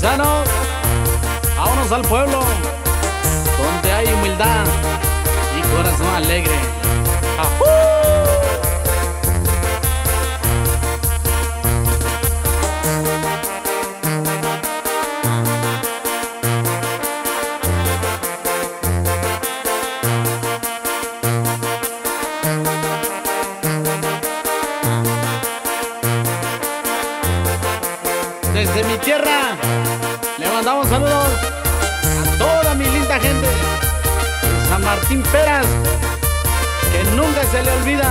paisanos, vámonos al pueblo, donde hay humildad y corazón alegre. Desde mi tierra. Le mandamos saludos a toda mi linda gente San Martín Peras, que nunca se le olvida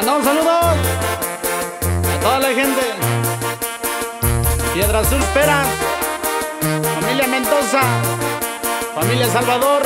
mandamos saludos a toda la gente. Piedra Azul Peras, familia Mendoza, familia Salvador.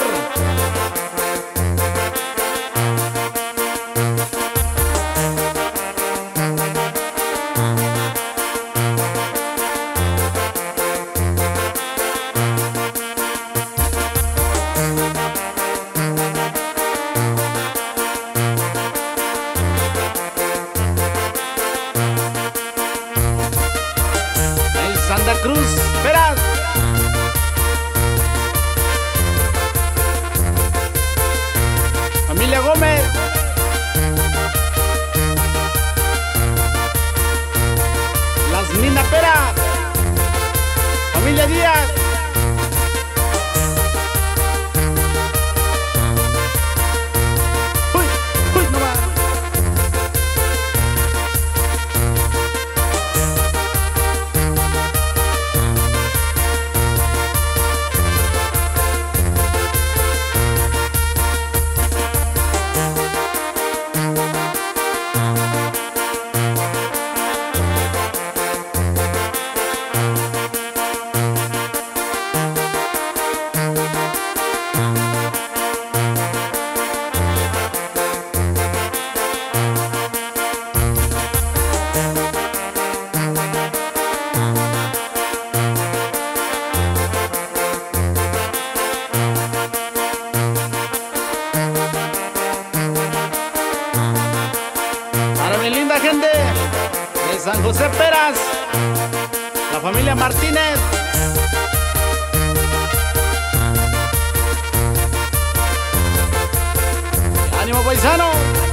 Cruz Peras. Familia Gómez. Las Mina Peras. Familia Díaz. San José Peras, la familia Martínez. ¡Ánimo paisano!